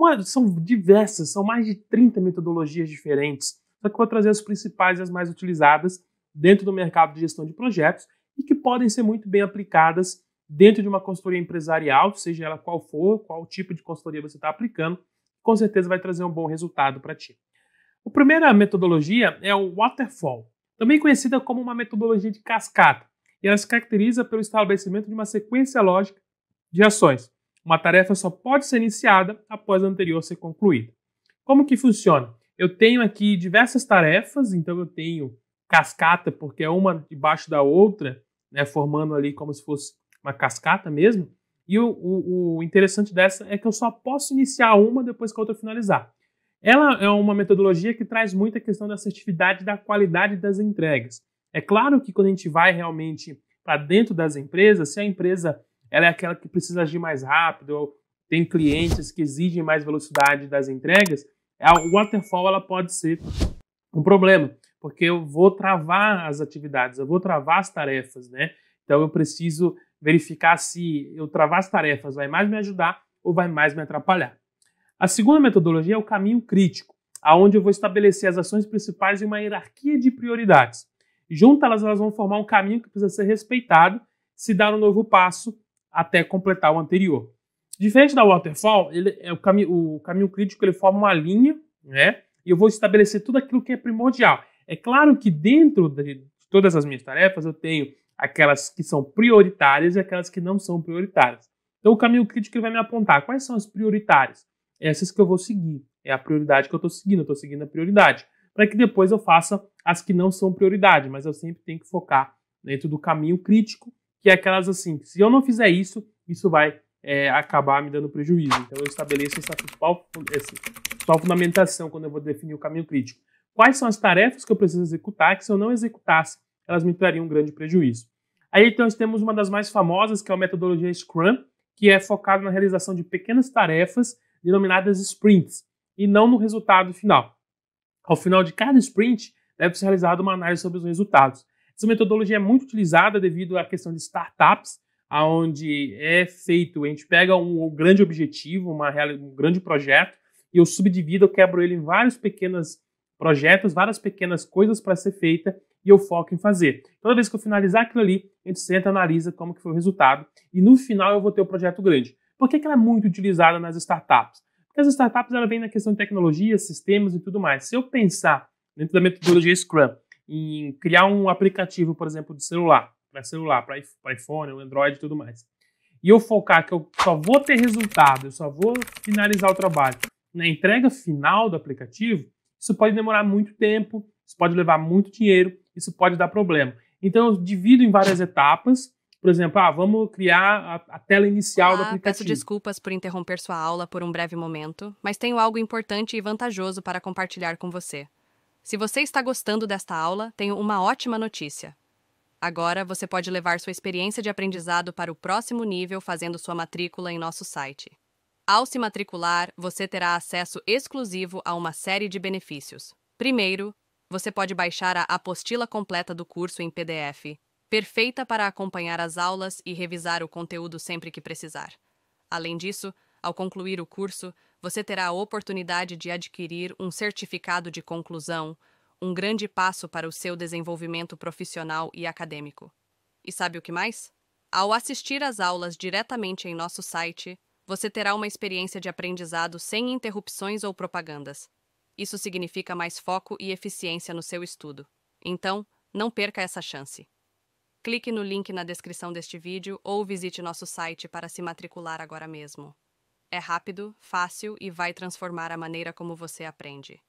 Uma, são diversas, são mais de 30 metodologias diferentes. Só que eu vou trazer as principais e as mais utilizadas dentro do mercado de gestão de projetos e que podem ser muito bem aplicadas dentro de uma consultoria empresarial, seja ela qual for, qual tipo de consultoria você está aplicando, com certeza vai trazer um bom resultado para ti. A primeira metodologia é o Waterfall, também conhecida como uma metodologia de cascata, e ela se caracteriza pelo estabelecimento de uma sequência lógica de ações. Uma tarefa só pode ser iniciada após a anterior ser concluída. Como que funciona? Eu tenho aqui diversas tarefas, então eu tenho cascata, porque é uma debaixo da outra, né, formando ali como se fosse uma cascata mesmo. E o, o, o, interessante dessa é que eu só posso iniciar uma depois que a outra finalizar. Ela é uma metodologia que traz muita questão da assertividade da qualidade das entregas. É claro que quando a gente vai realmente para dentro das empresas, se a empresa ela é aquela que precisa agir mais rápido, ou tem clientes que exigem mais velocidade das entregas, o waterfall ela pode ser um problema, porque eu vou travar as atividades, eu vou travar as tarefas, né? Então eu preciso verificar se eu travar as tarefas vai mais me ajudar ou vai mais me atrapalhar. A segunda metodologia é o caminho crítico, aonde eu vou estabelecer as ações principais em uma hierarquia de prioridades. Juntas elas vão formar um caminho que precisa ser respeitado se dar um novo passo até completar o anterior. Diferente da waterfall, ele é o, caminho, o caminho crítico ele forma uma linha, né? E eu vou estabelecer tudo aquilo que é primordial. É claro que dentro de todas as minhas tarefas eu tenho aquelas que são prioritárias e aquelas que não são prioritárias. Então o caminho crítico vai me apontar quais são as prioritárias. Essas que eu vou seguir. É a prioridade que eu estou seguindo, eu estou seguindo a prioridade. Para que depois eu faça as que não são prioridade, mas eu sempre tenho que focar dentro do caminho crítico, que é aquelas assim, se eu não fizer isso, isso vai é, acabar me dando prejuízo. Então eu estabeleço essa principal, essa principal fundamentação quando eu vou definir o caminho crítico. Quais são as tarefas que eu preciso executar que se eu não executasse, elas me trariam um grande prejuízo. Aí então nós temos uma das mais famosas, que é a metodologia Scrum, que é focada na realização de pequenas tarefas denominadas sprints, e não no resultado final. Ao final de cada sprint, deve ser realizada uma análise sobre os resultados. Essa metodologia é muito utilizada devido à questão de startups, onde é feito, a gente pega um, um grande objetivo, uma, um grande projeto, e eu subdivido, eu quebro ele em vários pequenos projetos, várias pequenas coisas para ser feita, e eu foco em fazer. Toda vez que eu finalizar aquilo ali, a gente senta, analisa como que foi o resultado e no final eu vou ter o um projeto grande. Por que, que ela é muito utilizada nas startups? Porque as startups ela vem na questão de tecnologia, sistemas e tudo mais. Se eu pensar dentro da metodologia Scrum em criar um aplicativo, por exemplo, de celular, para celular, para iPhone, Android e tudo mais, e eu focar que eu só vou ter resultado, eu só vou finalizar o trabalho na entrega final do aplicativo, isso pode demorar muito tempo, isso pode levar muito dinheiro, isso pode dar problema. Então eu divido em várias etapas. Por exemplo, ah, vamos criar a, a tela inicial Olá, do aplicativo. Peço desculpas por interromper sua aula por um breve momento, mas tenho algo importante e vantajoso para compartilhar com você. Se você está gostando desta aula, tenho uma ótima notícia. Agora você pode levar sua experiência de aprendizado para o próximo nível fazendo sua matrícula em nosso site. Ao se matricular, você terá acesso exclusivo a uma série de benefícios. Primeiro, você pode baixar a apostila completa do curso em PDF, perfeita para acompanhar as aulas e revisar o conteúdo sempre que precisar. Além disso, ao concluir o curso, você terá a oportunidade de adquirir um certificado de conclusão, um grande passo para o seu desenvolvimento profissional e acadêmico. E sabe o que mais? Ao assistir às aulas diretamente em nosso site, você terá uma experiência de aprendizado sem interrupções ou propagandas. Isso significa mais foco e eficiência no seu estudo. Então, não perca essa chance. Clique no link na descrição deste vídeo ou visite nosso site para se matricular agora mesmo. É rápido, fácil e vai transformar a maneira como você aprende.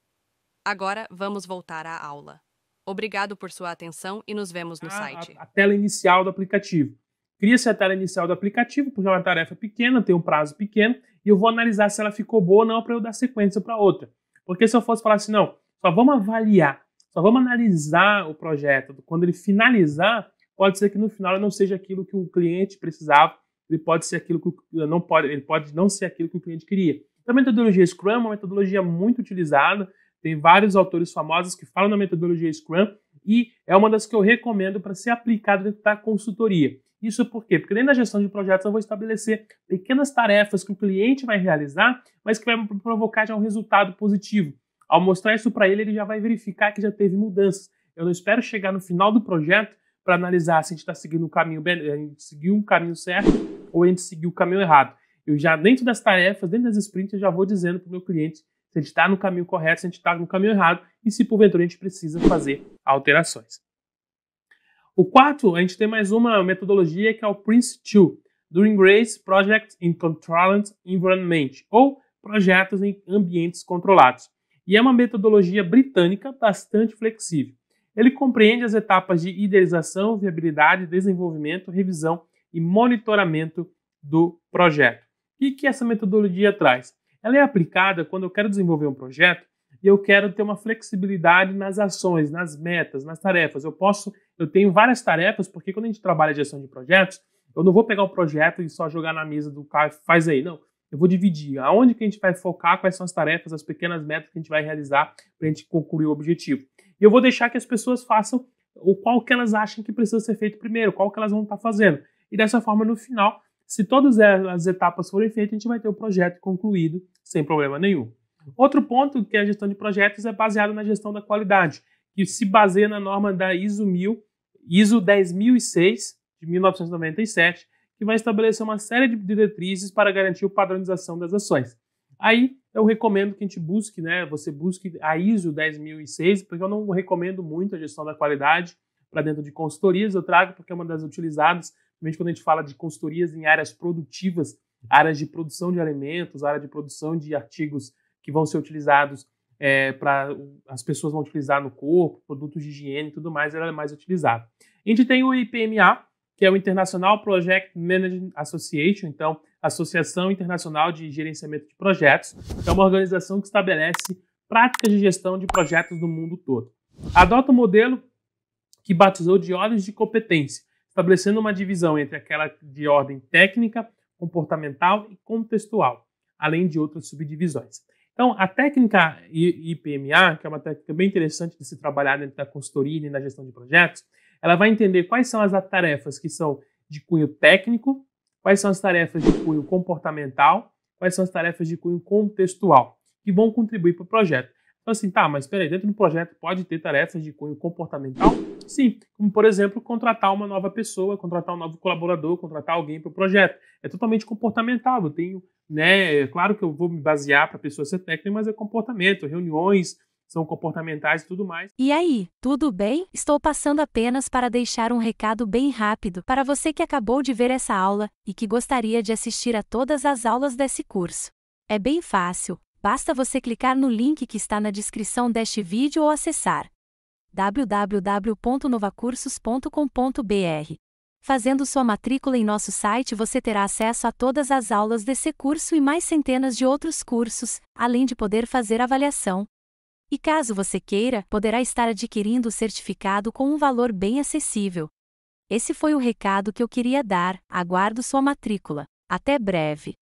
Agora, vamos voltar à aula. Obrigado por sua atenção e nos vemos no a, site. A, a tela inicial do aplicativo. Cria-se a tela inicial do aplicativo, porque é uma tarefa pequena, tem um prazo pequeno, e eu vou analisar se ela ficou boa ou não para eu dar sequência para outra. Porque se eu fosse falar assim, não, só vamos avaliar, só vamos analisar o projeto, quando ele finalizar, pode ser que no final não seja aquilo que o cliente precisava, ele pode ser aquilo que não pode, ele pode não ser aquilo que o cliente queria. Então, a metodologia Scrum é uma metodologia muito utilizada, tem vários autores famosos que falam da metodologia Scrum e é uma das que eu recomendo para ser aplicada dentro da consultoria. Isso por quê? Porque dentro da gestão de projetos eu vou estabelecer pequenas tarefas que o cliente vai realizar, mas que vai provocar já um resultado positivo. Ao mostrar isso para ele, ele já vai verificar que já teve mudanças. Eu não espero chegar no final do projeto para analisar se a gente está seguindo o caminho, gente seguiu um caminho certo ou a gente seguiu o caminho errado. Eu já, dentro das tarefas, dentro das sprints, eu já vou dizendo para o meu cliente se a gente está no caminho correto, se a gente está no caminho errado e se porventura a gente precisa fazer alterações. O quarto, a gente tem mais uma metodologia que é o Prince2, Doing Grace Project in Controlled Environment, ou projetos em ambientes controlados. E é uma metodologia britânica bastante flexível. Ele compreende as etapas de idealização, viabilidade, desenvolvimento, revisão e monitoramento do projeto. O que essa metodologia traz? Ela é aplicada quando eu quero desenvolver um projeto e eu quero ter uma flexibilidade nas ações, nas metas, nas tarefas. Eu posso, eu tenho várias tarefas, porque quando a gente trabalha gestão de projetos, eu não vou pegar o projeto e só jogar na mesa do cara, faz aí, não. Eu vou dividir aonde que a gente vai focar, quais são as tarefas, as pequenas metas que a gente vai realizar para a gente concluir o objetivo. E eu vou deixar que as pessoas façam o qual que elas acham que precisa ser feito primeiro, qual que elas vão estar tá fazendo. E dessa forma, no final, se todas as etapas forem feitas, a gente vai ter o projeto concluído sem problema nenhum. Outro ponto que é a gestão de projetos é baseado na gestão da qualidade, que se baseia na norma da ISO 1000, ISO 10006 de 1997, que vai estabelecer uma série de diretrizes para garantir a padronização das ações. Aí eu recomendo que a gente busque, né, você busque a ISO 10006, porque eu não recomendo muito a gestão da qualidade para dentro de consultorias, eu trago porque é uma das utilizadas, principalmente quando a gente fala de consultorias em áreas produtivas, áreas de produção de alimentos, área de produção de artigos que vão ser utilizados é, para as pessoas vão utilizar no corpo, produtos de higiene e tudo mais, ela é mais utilizada. A gente tem o IPMA, que é o International Project Management Association, então, Associação Internacional de Gerenciamento de Projetos, que é uma organização que estabelece práticas de gestão de projetos no mundo todo. Adota um modelo que batizou de ordens de competência, estabelecendo uma divisão entre aquela de ordem técnica, comportamental e contextual, além de outras subdivisões. Então, a técnica IPMA, que é uma técnica bem interessante de se trabalhar dentro da consultoria e na gestão de projetos, ela vai entender quais são as tarefas que são de cunho técnico, quais são as tarefas de cunho comportamental, quais são as tarefas de cunho contextual, que vão contribuir para o projeto. Então, assim, tá, mas peraí, dentro do projeto pode ter tarefas de cunho comportamental? Sim, como por exemplo, contratar uma nova pessoa, contratar um novo colaborador, contratar alguém para o projeto. É totalmente comportamental. Eu tenho, né, é claro que eu vou me basear para a pessoa ser técnica, mas é comportamento, reuniões, são comportamentais e tudo mais. E aí, tudo bem? Estou passando apenas para deixar um recado bem rápido para você que acabou de ver essa aula e que gostaria de assistir a todas as aulas desse curso. É bem fácil, basta você clicar no link que está na descrição deste vídeo ou acessar www.novacursos.com.br. Fazendo sua matrícula em nosso site, você terá acesso a todas as aulas desse curso e mais centenas de outros cursos, além de poder fazer avaliação, e caso você queira, poderá estar adquirindo o certificado com um valor bem acessível. Esse foi o recado que eu queria dar, aguardo sua matrícula. Até breve!